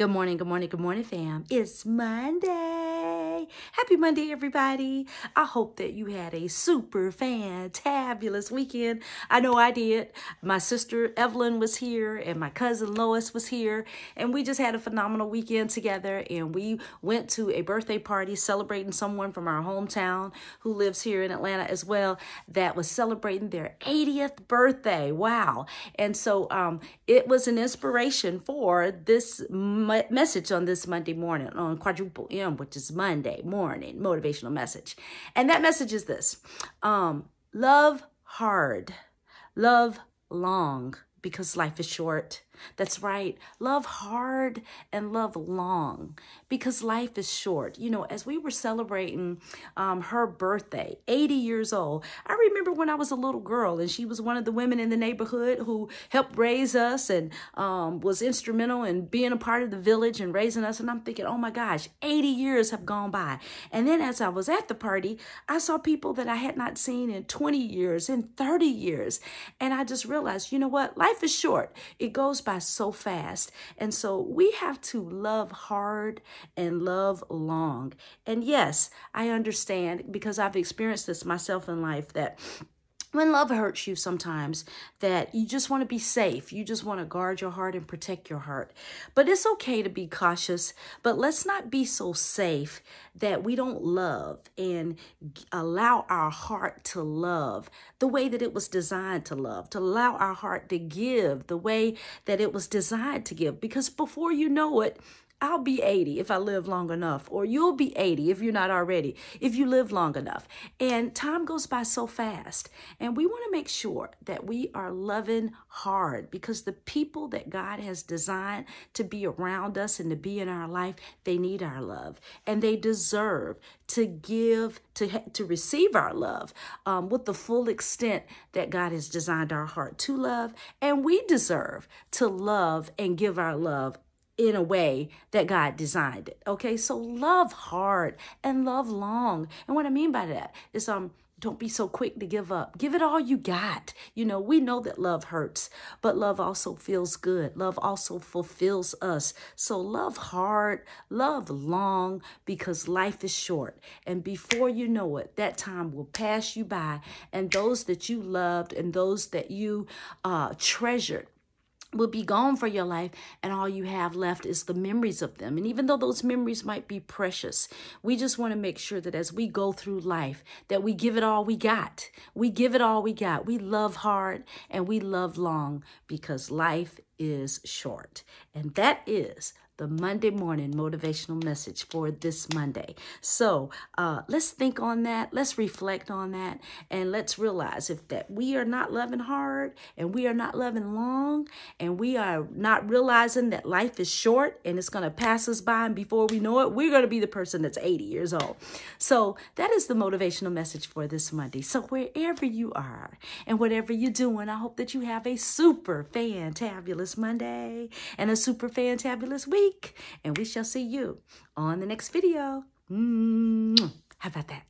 Good morning, good morning, good morning, fam. It's Monday. Happy Monday, everybody. I hope that you had a super fantabulous weekend. I know I did. My sister Evelyn was here and my cousin Lois was here, and we just had a phenomenal weekend together. And we went to a birthday party celebrating someone from our hometown who lives here in Atlanta as well that was celebrating their 80th birthday. Wow. And so um, it was an inspiration for this message on this Monday morning on quadruple M, which is Monday morning motivational message. And that message is this um, love hard, love long, because life is short. That's right. Love hard and love long because life is short. You know, as we were celebrating um, her birthday, 80 years old, I remember when I was a little girl and she was one of the women in the neighborhood who helped raise us and um, was instrumental in being a part of the village and raising us. And I'm thinking, oh my gosh, 80 years have gone by. And then as I was at the party, I saw people that I had not seen in 20 years, in 30 years. And I just realized, you know what? Life is short. It goes by so fast. And so we have to love hard and love long. And yes, I understand because I've experienced this myself in life that when love hurts you sometimes that you just want to be safe you just want to guard your heart and protect your heart. But it's okay to be cautious but let's not be so safe that we don't love and allow our heart to love the way that it was designed to love to allow our heart to give the way that it was designed to give. Because before you know it I'll be 80 if I live long enough, or you'll be 80 if you're not already, if you live long enough. And time goes by so fast. And we want to make sure that we are loving hard because the people that God has designed to be around us and to be in our life, they need our love and they deserve to give, to, to receive our love um, with the full extent that God has designed our heart to love. And we deserve to love and give our love in a way that God designed it. Okay, so love hard and love long. And what I mean by that is um don't be so quick to give up. Give it all you got. You know, we know that love hurts, but love also feels good. Love also fulfills us. So love hard, love long, because life is short. And before you know it, that time will pass you by. And those that you loved and those that you uh, treasured will be gone for your life and all you have left is the memories of them. And even though those memories might be precious we just want to make sure that as we go through life that we give it all we got. We give it all we got. We love hard and we love long because life is short and that is the Monday morning motivational message for this Monday. So uh, let's think on that. Let's reflect on that. And let's realize if that we are not loving hard and we are not loving long and we are not realizing that life is short and it's going to pass us by. And before we know it, we're going to be the person that's 80 years old. So that is the motivational message for this Monday. So wherever you are and whatever you're doing, I hope that you have a super fantabulous Monday and a super fantabulous week week, and we shall see you on the next video. Mm-hmm. How about that?